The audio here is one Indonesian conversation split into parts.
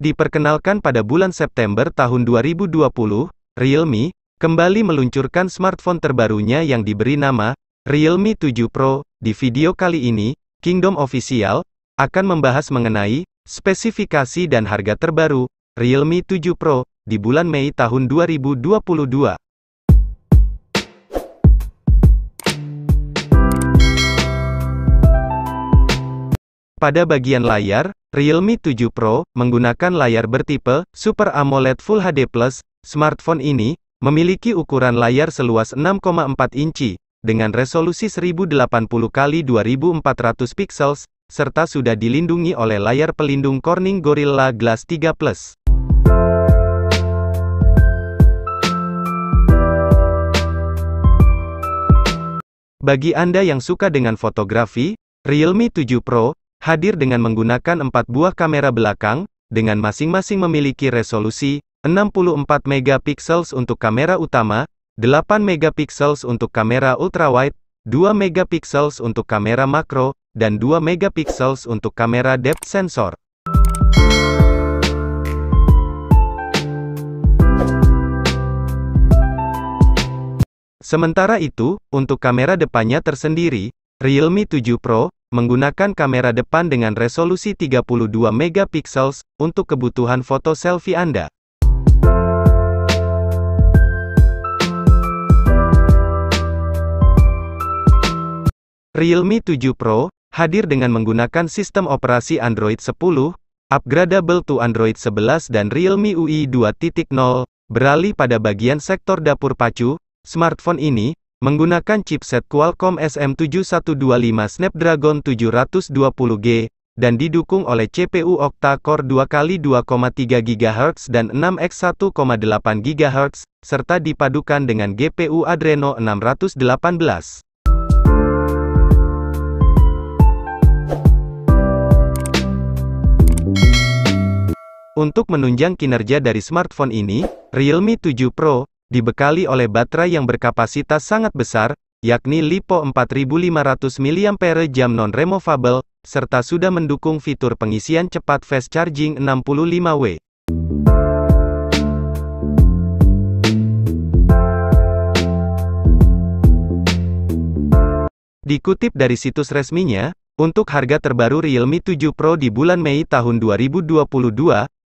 Diperkenalkan pada bulan September tahun 2020, Realme kembali meluncurkan smartphone terbarunya yang diberi nama Realme 7 Pro. Di video kali ini, Kingdom Official akan membahas mengenai spesifikasi dan harga terbaru Realme 7 Pro di bulan Mei tahun 2022. Pada bagian layar, Realme 7 Pro menggunakan layar bertipe Super AMOLED Full HD+. Smartphone ini memiliki ukuran layar seluas 6,4 inci dengan resolusi 1080 x 2400 pixels serta sudah dilindungi oleh layar pelindung Corning Gorilla Glass 3 Plus. Bagi Anda yang suka dengan fotografi, Realme 7 Pro hadir dengan menggunakan empat buah kamera belakang, dengan masing-masing memiliki resolusi 64 megapiksels untuk kamera utama, 8 megapiksels untuk kamera ultrawide, 2 megapiksels untuk kamera makro, dan 2 megapiksels untuk kamera depth sensor. Sementara itu, untuk kamera depannya tersendiri, Realme 7 Pro menggunakan kamera depan dengan resolusi 32 megapiksels untuk kebutuhan foto selfie Anda. Realme 7 Pro hadir dengan menggunakan sistem operasi Android 10, upgradable to Android 11 dan Realme UI 2.0, beralih pada bagian sektor dapur pacu, smartphone ini Menggunakan chipset Qualcomm SM7125 Snapdragon 720G, dan didukung oleh CPU octa-core 2x2,3 GHz dan 6x1,8 GHz, serta dipadukan dengan GPU Adreno 618. Untuk menunjang kinerja dari smartphone ini, Realme 7 Pro dibekali oleh baterai yang berkapasitas sangat besar, yakni LiPo 4500 mAh non-removable, serta sudah mendukung fitur pengisian cepat fast charging 65W. Dikutip dari situs resminya, untuk harga terbaru Realme 7 Pro di bulan Mei tahun 2022,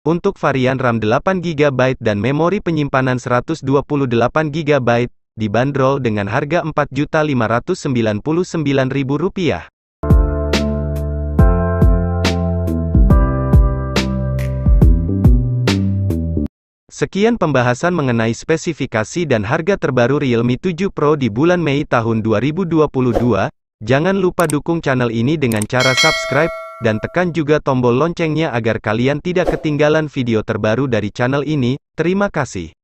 untuk varian RAM 8GB dan memori penyimpanan 128GB, dibanderol dengan harga Rp4.599.000. Sekian pembahasan mengenai spesifikasi dan harga terbaru Realme 7 Pro di bulan Mei tahun 2022. Jangan lupa dukung channel ini dengan cara subscribe, dan tekan juga tombol loncengnya agar kalian tidak ketinggalan video terbaru dari channel ini. Terima kasih.